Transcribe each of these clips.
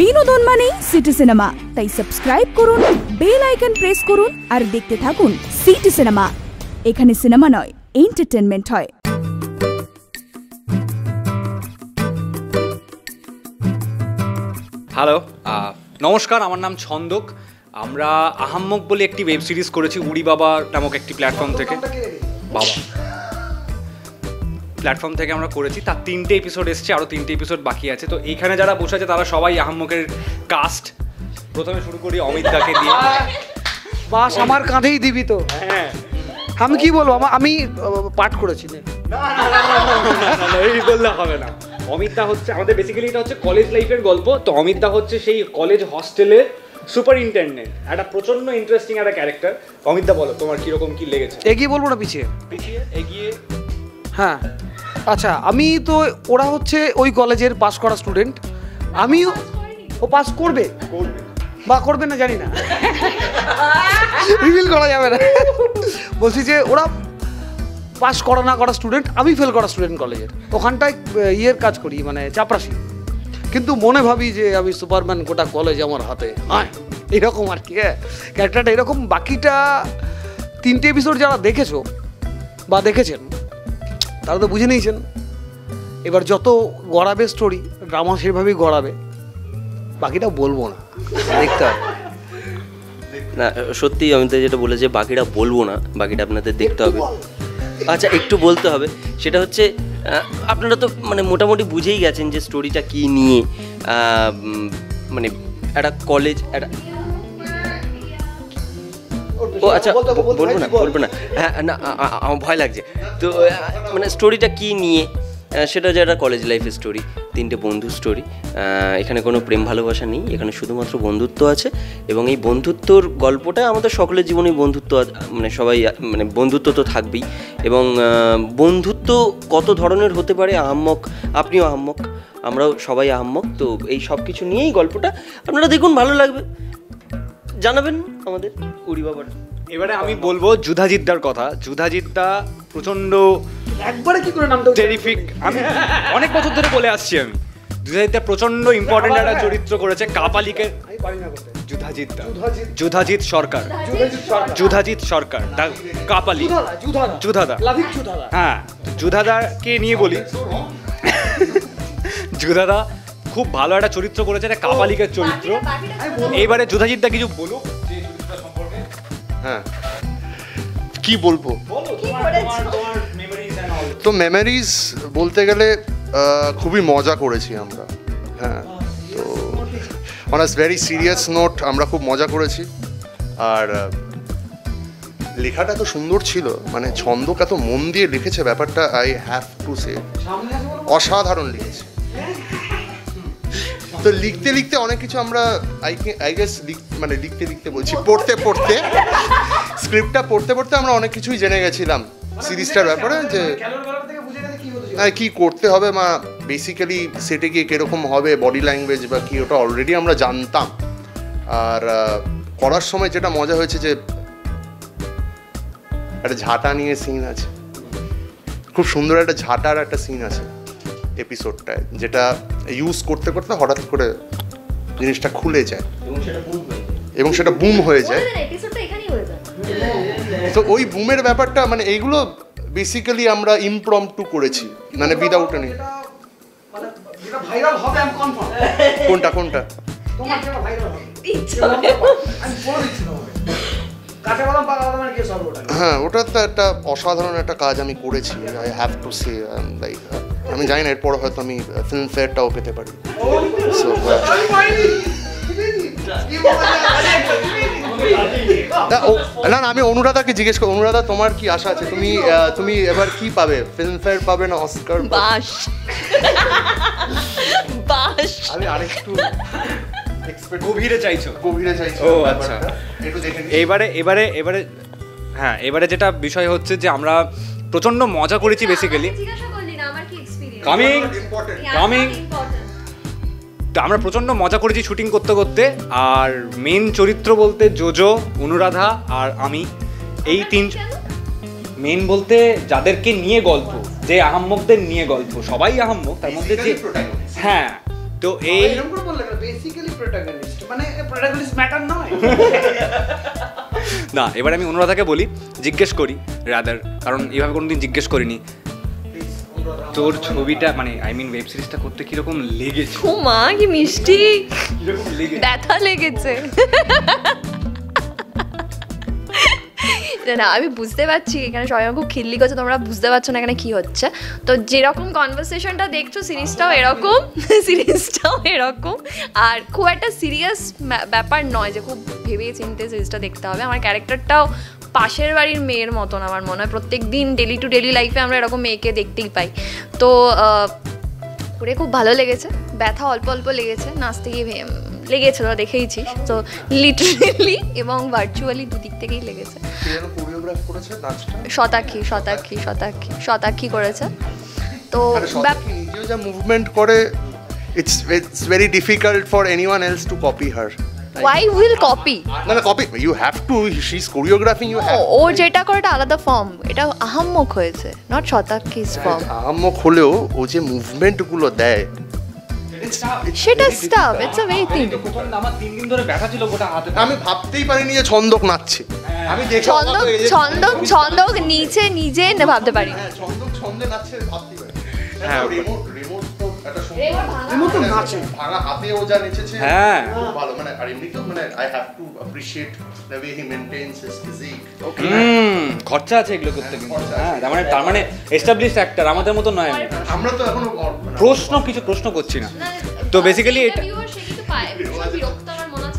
বিনোদন মানেই city cinema. তাই সাবস্ক্রাইব করুন বেল আইকন প্রেস করুন, আর দেখতে থাকুন সিটি সিনেমা। এখানে সিনেমা নয় এন্টারটেনমেন্ট হয়। হ্যালো নমস্কার, আমার নাম ছন্দক। আমরা আহাম্মক বলে একটি ওয়েব সিরিজ করেছি উড়ি বাবা নামক একটি প্ল্যাটফর্ম থেকে। বাবা। প্ল্যাটফর্ম থেকে আমরা করেছি তার তিনটে এপিসোড এসছে আরও তিনটে এপিসোড বাকি আছে। তো এইখানে যারা বসে আছে তারা সবাই আহাম্মকের কাস্ট প্রথমে শুরু করি অমিত দাকে দিয়ে। বাস আমার কাঁধেই দিবি তো। হ্যাঁ। আমি কি বলব? আমা- পাঠ করেছি এই বললে হবে না। অমিতদা হচ্ছে আমাদের বেসিক্যালি এটা হচ্ছে কলেজ লাইফের গল্প। তো অমিতদা হচ্ছে সেই কলেজ হস্টেলের সুপারিনটেন্ডেন্ট একটা প্রচণ্ড ইন্টারেস্টিং একটা ক্যারেক্টার অমিতদা বলো তোমার কীরকম কি লেগেছে? এগিয়ে বলব না পিছিয়ে? পিছিয়ে এগিয়ে। হ্যাঁ। আচ্ছা আমি তো ওরা হচ্ছে ওই কলেজের পাস করা স্টুডেন্ট আমিও ও পাস করবে? বা করবে না জানি না। রিভিল করা যাবে না। বলছি যে ওরা পাস করা না করা স্টুডেন্ট আমি ফেল করা স্টুডেন্ট কলেজের। ওখানটায় ইয়ের কাজ করি মানে চাপরাশি। কিন্তু মনে ভাবি যে আমি সুপারম্যান গোটা কলেজ আমার হাতে। হ্যাঁ এরকম আর কি হ্যাঁ। ক্যারেক্টারটা এরকম। বাকিটা তিনটে এপিসোড যারা দেখেছ বা দেখেছেন তারা তো বুঝে নিয়েছেন। এবার যত গড়াবে স্টোরি ড্রামা সেভাবেই গড়াবে। বাকিটা বলব না। দেখতে হবে। না সত্যি আমি তো যেটা বলেছে বাকিটা বলব না বাকিটা আপনাদের দেখতে হবে। আচ্ছা একটু বলতে হবে সেটা হচ্ছে আপনারা তো মানে মোটামুটি বুঝেই গেছেন যে স্টোরিটা কী নিয়ে মানে একটা কলেজ একটা ও আচ্ছা বলব না বলব না। হ্যাঁ না আমার ভয় লাগছে। তো মানে স্টোরিটা কী নিয়ে? সেটা হচ্ছে একটা কলেজ লাইফের স্টোরি তিনটে বন্ধুর স্টোরি এখানে কোনো প্রেম ভালোবাসা নেই, এখানে শুধুমাত্র বন্ধুত্ব আছে। এবং এই বন্ধুত্বর গল্পটা আমাদের সকলের জীবনেই বন্ধুত্ব মানে সবাই মানে বন্ধুত্ব তো থাকবেই। এবং বন্ধুত্ব কত ধরনের হতে পারে? আহাম্মক, আপনিও আহাম্মক, আমরাও সবাই আহাম্মক। তো এই সব কিছু নিয়েই গল্পটা আপনারা দেখুন, ভালো লাগবে। জানাবেন আমাদের উড়ি বাবার এবারে আমি বলব যুধাজিদ্দার কথা। যুধাজিদ্দা প্রচণ্ড একবারে কি করে নামটা টেরিফিক আমি অনেক বছর ধরে বলে আসছি আমি। যুধাজিদ্দা প্রচণ্ড ইম্পর্টেন্ট একটা চরিত্র করেছে কাপালিকে যুধাজিৎ। যুধাজিৎ সরকার। যুধাজিৎ সরকার। যুধাজিৎ সরকার দা কাপালি। যুধাদা যুধাদা। যুধাদা। লাভিক হ্যাঁ যুধাদাকে নিয়ে বলি। যুধাদা খুব ভালো একটা চরিত্র করেছে একটা কাপালিকের চরিত্র। এইবারে যুধাজিৎদা কিছু বলুক হ্যাঁ। কি বলব? তো মেমোরিজ বলতে গেলে খুবই মজা করেছি আমরা। হ্যাঁ তো on us very serious note আমরা খুব মজা করেছি। আর লেখাটা তো সুন্দর ছিল। মানে ছন্দ এত মন দিয়ে লিখেছে ব্যাপারটা আই হ্যাভ টু সে অসাধারণ লিখেছে। তো লিখতে লিখতে অনেক কিছু আমরা আই আই গেস মানে লিখতে লিখতে বলছি পড়তে পড়তে স্ক্রিপ্টটা পড়তে পড়তে আমরা অনেক কিছুই জেনে গেছিলাম সিরিজটার ব্যাপারে যে হ্যাঁ কী করতে হবে মা বেসিক্যালি সেটে গিয়ে কীরকম হবে বডি ল্যাঙ্গুয়েজ বা কি ওটা অলরেডি আমরা জানতাম। আর করার সময় যেটা মজা হয়েছে যে একটা ঝাঁটা নিয়ে সিন আছে। খুব সুন্দর একটা ঝাঁটার একটা সিন আছে এপিসোডটায় যেটা ইউজ করতে করতে হঠাৎ করে জিনিসটা খুলে যায়। এবং সেটা বুম হয়ে যায়। এপিসোডটা এখানেই হয়ে যাবে তো ওই বুমের ব্যাপারটা মানে এইগুলো বেসিক্যালি আমরা ইমপ্রম টু করেছি মানে উইদাউট এনি ভাইরাল হবে আমি কনফার্ম কোনটা কোনটা? হ্যাঁ ওটা তো একটা অসাধারণ একটা কাজ আমি করেছি I have to say like আমি জানি না এরপর হয়তো আমি ফিল্ম ফেয়ারটাও পেতে পারি। So, না, ও- না না আমি অনুরাধাকে জিজ্ঞেস করি অনুরাধা তোমার কি আশা আছে? তুমি তুমি এবার কি পাবে? ফিল্ম ফেয়ার পাবে না অস্কার বাস। বাস। আমি আরেকটু গভীরে চাইছো। গভীরে চাইছো ও, আচ্ছা। এইবারে এবারে এবারে হ্যাঁ এবারে যেটা বিষয় হচ্ছে যে আমরা প্রচণ্ড মজা করেছি বেসিক্যালি জিজ্ঞাসা করলি না আমার কি এক্সপেরিয়েন্স কামিং কামিং ইম্পর্টেন্ট তো আমরা প্রচণ্ড মজা করেছি শুটিং করতে করতে আর মেন চরিত্র বলতে জোজো অনুরাধা আর আমি এই তিন মেন বলতে যাদেরকে নিয়ে গল্প যে আহাম্মকদের নিয়ে গল্প সবাই আহাম্মক তার মধ্যে যে হ্যাঁ তো এই এরকম করে বললে বেসিক্যালি প্রোটাগনিস্ট মানে প্রোটাগনিস্ট ম্যাটার নয়। না এবার আমি অনুরাধাকে বলি জিজ্ঞেস করি রাদার কারণ এভাবে কোনোদিন জিজ্ঞেস করিনি। তোর ছবিটা মানে আই মিন ওয়েব সিরিজটা করতে কীরকম লেগেছে? ও মা কি মিষ্টি। ব্যথা লেগেছে। না, না আমি বুঝতে পারছি এখানে সবাই আমার খুব খিল্লি করছে তোমরা বুঝতে পারছ না এখানে কি হচ্ছে। তো যেরকম কনভারসেশনটা দেখছ সিরিজটাও এরকম সিরিজটাও এরকম। আর খুব একটা সিরিয়াস ব্যাপার নয় যে খুব ভেবে চিনতে সিরিজটা দেখতে হবে। আমার ক্যারেক্টারটাও পাশের বাড়ির মেয়ের মতন আমার মনে হয়। প্রত্যেক দিন ডেলি টু ডেলি লাইফে আমরা এরকম মেয়েকে দেখতেই পাই। তো করে খুব ভালো লেগেছে। ব্যথা অল্প অল্প লেগেছে নাচতে গিয়ে লেগেছে তোরা দেখেইছিস তো লিটারেলি এবং ভার্চুয়ালি দুদিক থেকেই লেগেছে। শতাক্ষী শতাক্ষী শতাক্ষী শতাক্ষী করেছে। তো মুভমেন্ট করে it's it's very difficult for anyone else to copy her why will copy না না copy you have to she is choreographing you have ও যেটা করে এটা আলাদা ফর্ম এটা আহাম্মক হয়েছে নট শতাক্ষীস ফর্ম আহাম্মক হলেও ও যে মুভমেন্টগুলো দেয় সেটা stuff it's a very thing আমার তিন দিন ধরে ব্যথা ছিল গোটা হাতে আমি ভাবতেই পারিনি যে ছন্দক নাচছে। আমি দেখে ছন্দক হয়ে। ছন্দক ছন্দক নিচে নিজে ভাবতে পারি। হ্যাঁ ছন্দক ছন্দে নাচছে ভাবতেই পারি হ্যাঁ, রিমোট রিমোট তো একটা সুন্দর রিমোট তো নাচে। ভাঙা হাতে ও যা নেচেছে হ্যাঁ। খুব ভালো। মানে আর মানে I have to appreciate the way he maintains his physique hmm খরচা আছে এগুলো করতে কিন্তু। হ্যাঁ তার মানে তার মানে এস্টাবলিশ অ্যাক্টর আমাদের মতো নয় আমরা তো এখনও মানে প্রশ্ন কিছু প্রশ্ন করছি না। তো বেসিক্যালি এটা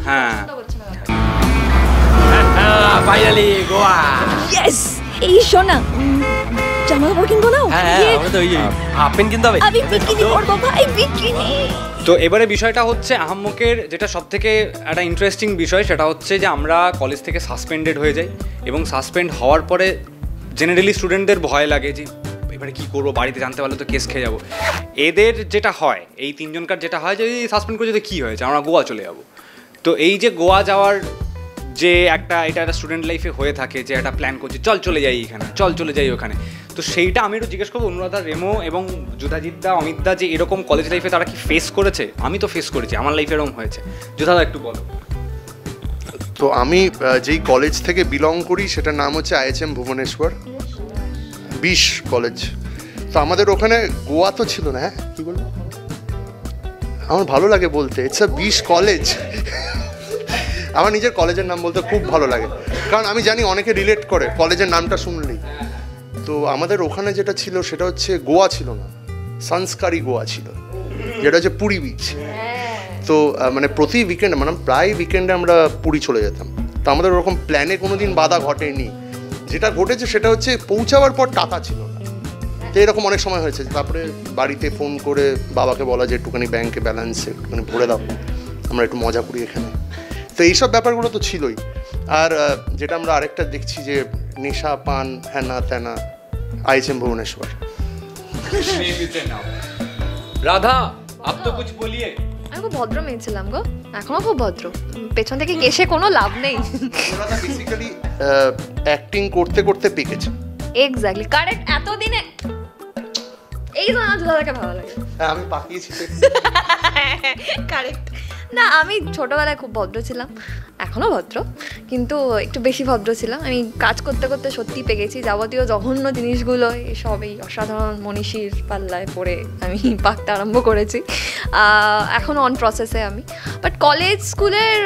হ্যাঁ। ফাইনালি গোয়া। ইয়েস এই শোনা। জামা কাপড় কিনবো না? হ্যাঁ ইয়ে, আমরা তো ওই হাফ প্যান্ট কিনতে হবে। আমি বিকিনি করব ভাই বিকিনি তো এবারে বিষয়টা হচ্ছে আহাম্মকের যেটা সব থেকে একটা ইন্টারেস্টিং বিষয় সেটা হচ্ছে যে আমরা কলেজ থেকে সাসপেন্ডেড হয়ে যাই এবং সাসপেন্ড হওয়ার পরে জেনারেলি স্টুডেন্টদের ভয় লাগে যে এবারে কি করব বাড়িতে জানতে পারলে তো কেস খেয়ে যাব। এদের যেটা হয় এই তিনজনকার যেটা হয় যে সাসপেন্ড করে যদি কী হয়েছে আমরা গোয়া চলে যাব। তো এই যে গোয়া যাওয়ার যে একটা, এটা একটা স্টুডেন্ট লাইফে হয়ে থাকে, যে একটা প্ল্যান করছে, চল চলে যাই এখানে, চল চলে যাই ওখানে। তো সেইটা আমি একটু জিজ্ঞেস করব, অনুরাধা, রেমো এবং যুধাজিৎদা অমিতদা যে এরকম কলেজ লাইফে তারা কি ফেস করেছে? আমি তো ফেস করেছি, আমার লাইফে এরকম হয়েছে। যুধাদা একটু বলো। তো আমি যেই কলেজ থেকে বিলং করি, সেটার নাম হচ্ছে আইএচএম ভুবনেশ্বর, বিশ কলেজ তো আমাদের ওখানে গোয়া তো ছিল না হ্যাঁ? কি বলব আমার ভালো লাগে বলতে ইটস আ বিশ কলেজ আমার নিজের কলেজের নাম বলতে খুব ভালো লাগে। কারণ আমি জানি অনেকে রিলেট করে কলেজের নামটা শুনলেই। তো আমাদের ওখানে যেটা ছিল সেটা হচ্ছে গোয়া ছিল না সংস্কারি গোয়া ছিল। যেটা হচ্ছে পুরী বিচ তো মানে প্রতি উইকেন্ডে মানে প্রায় উইকেন্ডে আমরা পুরী চলে যেতাম। তো আমাদের ওরকম প্ল্যানে কোনো দিন বাধা ঘটেনি। যেটা ঘটেছে সেটা হচ্ছে পৌঁছাবার পর টাকা ছিল না। তো এরকম অনেক সময় হয়েছে। তারপরে বাড়িতে ফোন করে বাবাকে বলা যে একটুখানি ব্যাংকে ব্যালেন্স একটুখানি ভরে দাও। আমরা একটু মজা করি এখানে। তো এইসব ব্যাপারগুলো তো ছিলই। আর যেটা আমরা আরেকটা দেখছি যে নেশা পান হ্যানা ত্যানা আইছেন ভুবনেশ্বর। রাধা আপ তো কুছ বলিয়ে। আমি খুব ভদ্র মেয়ে ছিলাম গো। এখনও খুব ভদ্র। পেছন থেকে এসে কোনো লাভ নেই। বেসিক্যালি অ্যাক্টিং করতে করতে পেকেছে। এক্স্যাক্টলি কারেক্ট এতদিনে এই জন্য দাদাকে ভালো লাগে। হ্যাঁ আমি পাকিয়েছি। কারেক্ট না আমি ছোটবেলায় খুব ভদ্র ছিলাম। এখনও ভদ্র কিন্তু একটু বেশি ভদ্র ছিলাম। আমি কাজ করতে করতে সত্যি গেছি যাবতীয় জঘন্য জিনিসগুলো সব এই অসাধারণ মনীষীর পাল্লায় পড়ে আমি পাকতে আরম্ভ করেছি। আহ, এখনও অন প্রসেসে আমি। বাট কলেজ স্কুলের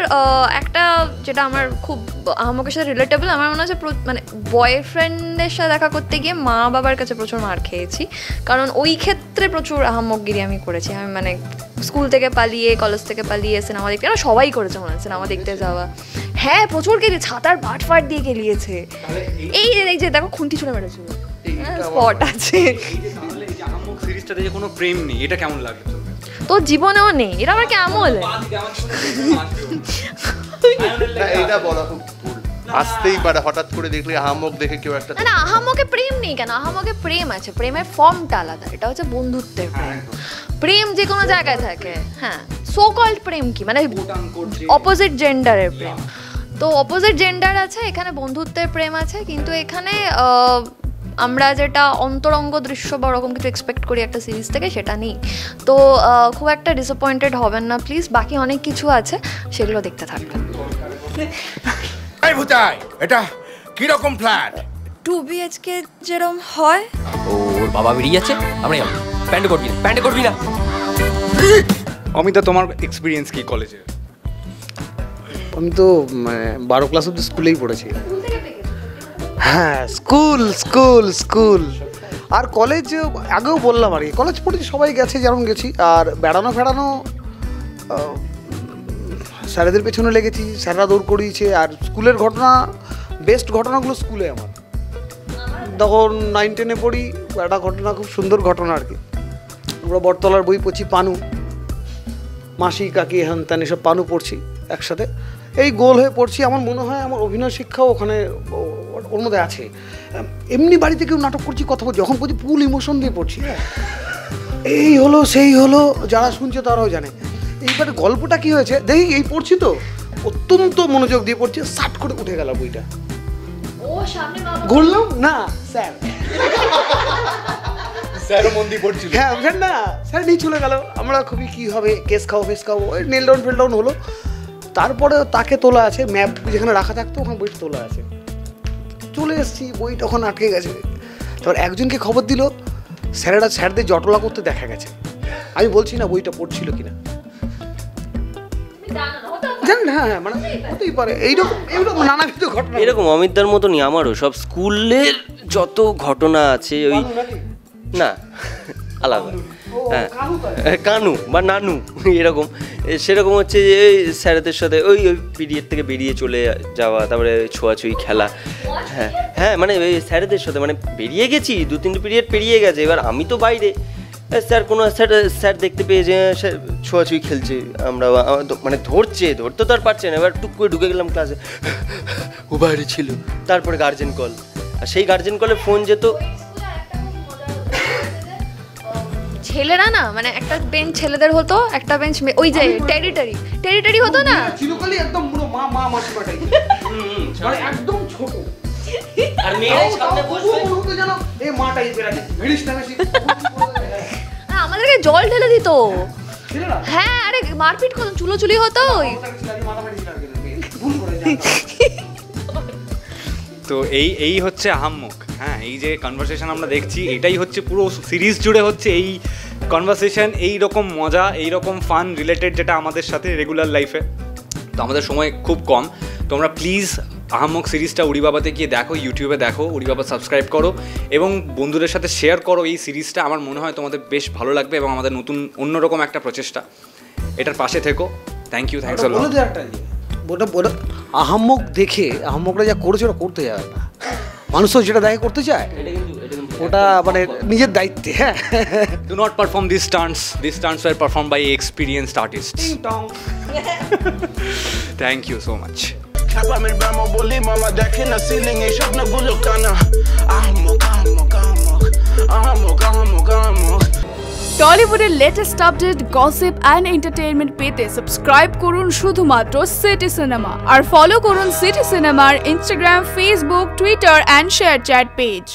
একটা যেটা আমার খুব আমাকে সাথে রিলেটেবল আমার মনে হচ্ছে মানে বয়ফ্রেন্ডের সাথে দেখা করতে গিয়ে মা বাবার কাছে প্রচুর মার খেয়েছি। কারণ ওই ক্ষেত্রে প্রচুর আহাম্মকগিরি আমি করেছি। আমি মানে স্কুল থেকে পালিয়ে কলেজ থেকে পালিয়ে সিনেমা দেখতে সবাই করেছে মনে হয় সিনেমা দেখতে যাওয়া হ্যাঁ প্রচুর কেটে ছাতার ভাট ফাট দিয়ে গেলিয়েছে এই যে- এই যে দেখো খুন্তি ছুঁড়ে মেরেছিল স্পট আছে। তাহলে এই যে আহাম্মক সিরিজটাতে যে কোনো প্রেম নেই এটা কেমন লাগে তোর? জীবনেও নেই এটা আমার কেমন এটা বলা। খুব আসতেই পারে হঠাৎ করে দেখলে আহামক দেখে কেউ একটা না আহামকে প্রেম নেই কেন? আহামকে প্রেম আছে প্রেমের ফর্মটা আলাদা এটা হচ্ছে বন্ধুত্বের প্রেম। প্রেম যে কোনো জায়গায় থাকে হ্যাঁ সো কল্ড প্রেম কি? মানে অপোজিট জেন্ডারের প্রেম। তো অপোজিট জেন্ডার আছে এখানে বন্ধুত্বের প্রেম আছে কিন্তু এখানে আমরা যেটা অন্তরঙ্গ দৃশ্য বা ওরকম কিছু এক্সপেক্ট করি একটা সিরিজ থেকে সেটা নেই। তো খুব একটা ডিসঅ্যাপয়েন্টেড হবেন না প্লিজ বাকি অনেক কিছু আছে সেগুলো দেখতে থাকবেন। এই ভুতাই এটা কীরকম ফ্ল্যাট টু বিএচকে যেরকম হয়। ওর বাবা বেরিয়ে যাচ্ছে আমরা যাব। প্যান্ট করবি না প্যান্ট করবি না অমিতা তোমার এক্সপিরিয়েন্স কি কলেজে আমি তো মানে বারো ক্লাস অব্দি স্কুলেই পড়েছি। হ্যাঁ স্কুল স্কুল স্কুল। আর কলেজ আগেও বললাম আর কি কলেজ পড়েছি সবাই গেছে যেমন গেছি। আর বেড়ানো ফেড়ানো স্যারেদের পেছনে লেগেছি, স্যাররা দৌড় করিয়েছে, আর স্কুলের ঘটনা বেস্ট ঘটনাগুলো স্কুলে আমার। তখন নাইন টেনে পড়ি, একটা ঘটনা, খুব সুন্দর ঘটনা আর কি। আমরা বটতলার বই পড়ছি, পানু। মাসি, কাকি হ্যান ত্যান এসব পানু পড়ছি একসাথে। এই গোল হয়ে পড়ছি, আমার মনে হয় আমার অভিনয় শিক্ষাও ওখানে ওর মধ্যে আছে। এমনি বাড়িতে কেউ নাটক করছি, কথা বলছি যখন পড়ছি ফুল ইমোশন দিয়ে পড়ছি। এই হলো, সেই হলো, যারা শুনছে তারাও জানে। এইবারে গল্পটা কি হয়েছে? দেখি এই পড়ছি তো। অত্যন্ত মনোযোগ দিয়ে পড়ছি সাট করে উঠে গেল বইটা। ঘুরলাম? না স্যার। স্যারও মন্দির পড়ছিল। হ্যাঁ বুঝলেন না স্যার নিয়ে চলে গেল। আমরা খুবই কি হবে কেস খাব ফেস খাব ওই নেল ডাউন ফেল ডাউন হলো। তারপরে তাকে তোলা আছে ম্যাপ যেখানে রাখা থাকতো ওখানে বইটা তোলা আছে। চলে এসেছি বই তখন আটকে গেছে। তারপর একজনকে খবর দিল স্যারেরা স্যারদের জটলা করতে দেখা গেছে। আমি বলছি না বইটা পড়ছিল কিনা? জানেন হ্যাঁ মানে হতেই পারে। এইরকম এইরকম নানাবিধ ঘটনা। এরকম অমিতদার মতনই আমারও সব স্কুলের যত ঘটনা আছে ওই না আলাদা। হ্যাঁ। কানু বা নানু এরকম। সেরকম হচ্ছে যে এই স্যারেদের সাথে ওই ওই পিরিয়ড থেকে বেরিয়ে চলে যাওয়া তারপরে ছোঁয়াছুঁই খেলা। হ্যাঁ হ্যাঁ মানে ওই স্যারেদের সাথে মানে বেরিয়ে গেছি দু তিনটে পিরিয়ড পেরিয়ে গেছে এবার আমি তো বাইরে। স্যার কোনো স্যার স্যার দেখতে পেয়ে যে স্যার ছোঁয়াছুঁই খেলছে আমরা মানে ধরছে ধরতে তো আর পারছে না। এবার টুক করে ঢুকে গেলাম ক্লাসে ও বাইরে ছিল। তারপরে গার্জেন কল আর সেই গার্জেন কলে ফোন যেত। ছেলেরা না মানে একটা বেঞ্চ ছেলেদের হতো একটা বেঞ্চ ওই যে টেরিটরি টেরিটরি হতো না? চিরকালই একদম পুরো মা মা মাসিমাটাই মানে একদম ছোট। আর মেয়েরা সামনে বসবে। মনে হতো যেন এই মা টাইপের আছে ভিড়িস না বেশি না, আমাদেরকে জল ঢেলে দিত। হ্যাঁ আরে মারপিট করতাম চুলোচুলি হতো ওই। তো এই এই হচ্ছে আহাম্মক। হ্যাঁ এই যে কনভারসেশন আমরা দেখছি এটাই হচ্ছে পুরো সিরিজ জুড়ে হচ্ছে এই কনভারসেশন এই রকম মজা এই রকম ফান রিলেটেড যেটা আমাদের সাথে রেগুলার লাইফে তো আমাদের সময় খুব কম। তোমরা প্লিজ আহাম্মক সিরিজটা উড়িবাবাতে গিয়ে দেখো ইউটিউবে দেখো উড়িবাবা সাবস্ক্রাইব করো এবং বন্ধুদের সাথে শেয়ার করো এই সিরিজটা। আমার মনে হয় তোমাদের বেশ ভালো লাগবে এবং আমাদের নতুন অন্যরকম একটা প্রচেষ্টা। এটার পাশে থেকো। থ্যাংক ইউ থ্যাংকস দে একটা ওটা ওটা আহাম্মক দেখে আহাম্মকরা যা করেছে ওটা করতে যাবে না মানুষও যেটা দেখে করতে চায় ওটা মানে নিজের দায়িত্বে হ্যাঁ। Do not perform these stunts. These stunts were performed by experienced artists. Thank you so much. Med bam och volym alla däcken är ceiling i স্বপ্নগুলো কানা। টলিউডের latest update gossip and entertainment পেতে সাবস্ক্রাইব করুন শুধুমাত্র city cinema আর follow করুন city সিনেমার Instagram Facebook Twitter and ShareChat page